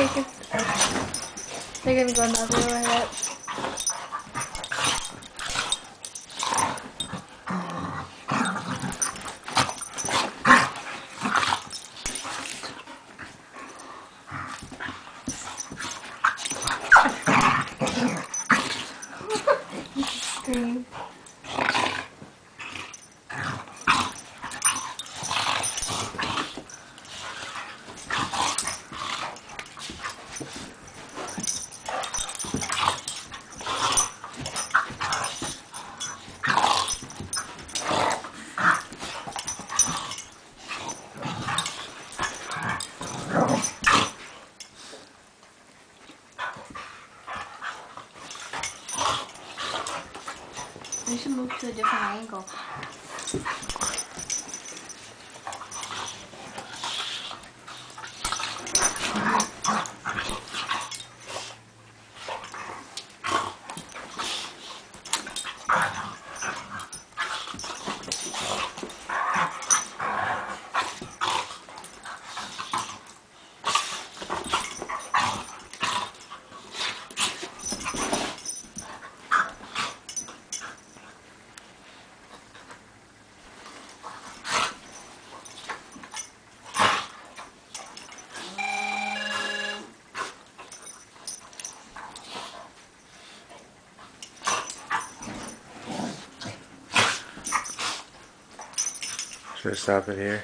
They're gonna go another way, right? Scream. We should move to a different angle. Should I stop it here?